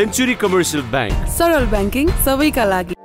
Century commercial bank सरल banking सबैका लागि।